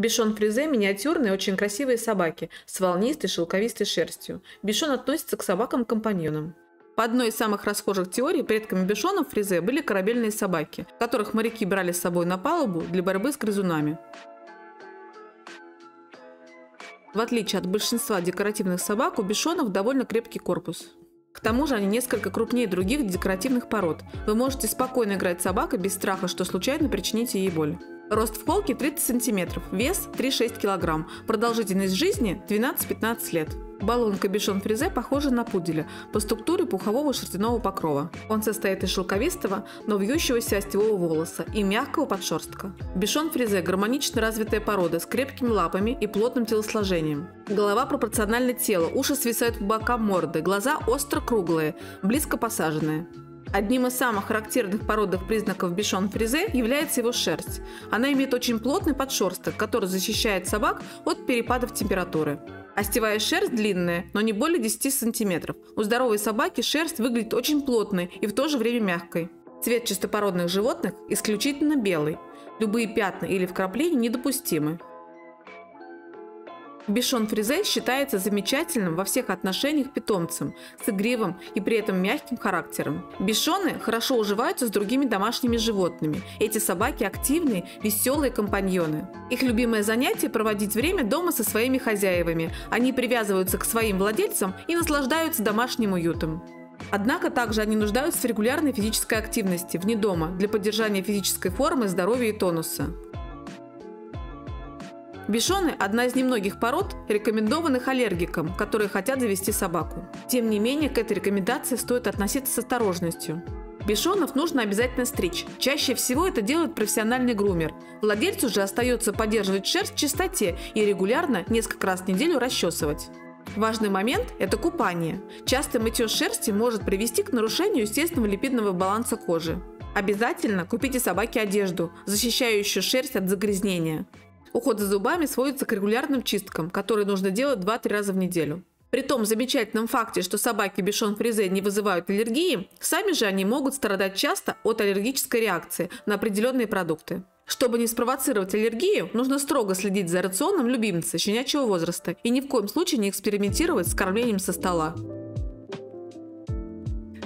Бишон фризе – миниатюрные, очень красивые собаки с волнистой шелковистой шерстью. Бишон относится к собакам-компаньонам. По одной из самых расхожих теорий, предками бишонов фризе были корабельные собаки, которых моряки брали с собой на палубу для борьбы с грызунами. В отличие от большинства декоративных собак, у бишонов довольно крепкий корпус. К тому же они несколько крупнее других декоративных пород. Вы можете спокойно играть с собакой без страха, что случайно причините ей боль. Рост в холке 30 см, вес 3-6 кг, продолжительность жизни 12-15 лет. Баллон кабишон фризе похожа на пуделя по структуре пухового шерстяного покрова. Он состоит из шелковистого, но вьющегося остевого волоса и мягкого подшерстка. Бишон фризе – гармонично развитая порода с крепкими лапами и плотным телосложением. Голова пропорциональна телу, уши свисают в бока морды, глаза остро круглые, близко посаженные. Одним из самых характерных породных признаков бишон фризе является его шерсть. Она имеет очень плотный подшерсток, который защищает собак от перепадов температуры. Остевая шерсть длинная, но не более 10 сантиметров. У здоровой собаки шерсть выглядит очень плотной и в то же время мягкой. Цвет чистопородных животных исключительно белый. Любые пятна или вкрапления недопустимы. Бишон Фризе считается замечательным во всех отношениях питомцем, с игривым и при этом мягким характером. Бишоны хорошо уживаются с другими домашними животными. Эти собаки активные, веселые компаньоны. Их любимое занятие – проводить время дома со своими хозяевами. Они привязываются к своим владельцам и наслаждаются домашним уютом. Однако также они нуждаются в регулярной физической активности вне дома для поддержания физической формы, здоровья и тонуса. Бишоны – одна из немногих пород, рекомендованных аллергикам, которые хотят завести собаку. Тем не менее, к этой рекомендации стоит относиться с осторожностью. Бишонов нужно обязательно стричь. Чаще всего это делает профессиональный грумер. Владельцу же остается поддерживать шерсть в чистоте и регулярно, несколько раз в неделю расчесывать. Важный момент – это купание. Часто мытье шерсти может привести к нарушению естественного липидного баланса кожи. Обязательно купите собаке одежду, защищающую шерсть от загрязнения. Уход за зубами сводится к регулярным чисткам, которые нужно делать 2-3 раза в неделю. При том замечательном факте, что собаки бишон фризе не вызывают аллергии, сами же они могут страдать часто от аллергической реакции на определенные продукты. Чтобы не спровоцировать аллергию, нужно строго следить за рационом любимца щенячьего возраста и ни в коем случае не экспериментировать с кормлением со стола.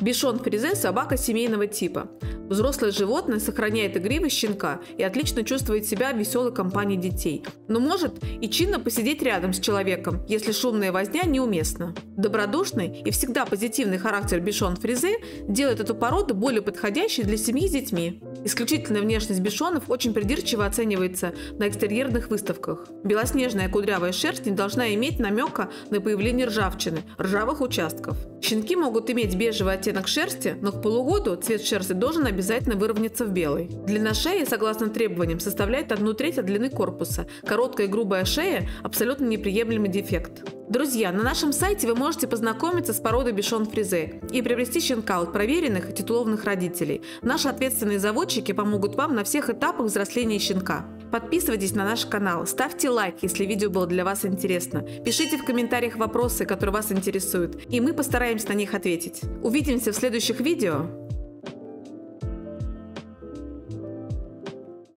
Бишон фризе – собака семейного типа. Взрослое животное сохраняет игривость щенка и отлично чувствует себя в веселой компании детей, но может и чинно посидеть рядом с человеком, если шумная возня неуместна. Добродушный и всегда позитивный характер бишон фризе делает эту породу более подходящей для семьи с детьми. Исключительная внешность бишонов очень придирчиво оценивается на экстерьерных выставках. Белоснежная кудрявая шерсть не должна иметь намека на появление ржавчины, ржавых участков. Щенки могут иметь бежевый оттенок шерсти, но к полугоду цвет шерсти должен обязательно выровняться в белый. Длина шеи, согласно требованиям, составляет одну треть от длины корпуса. Короткая и грубая шея – абсолютно неприемлемый дефект. Друзья, на нашем сайте вы можете познакомиться с породой бишон фризе и приобрести щенка от проверенных и титулованных родителей. Наши ответственные заводчики помогут вам на всех этапах взросления щенка. Подписывайтесь на наш канал, ставьте лайк, если видео было для вас интересно. Пишите в комментариях вопросы, которые вас интересуют, и мы постараемся на них ответить. Увидимся в следующих видео.